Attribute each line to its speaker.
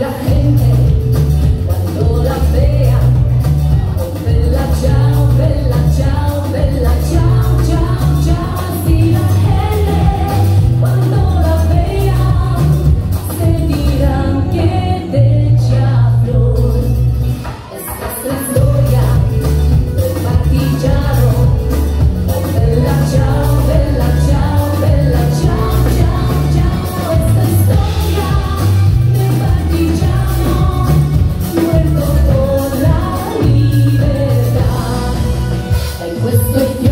Speaker 1: la gente Thank you.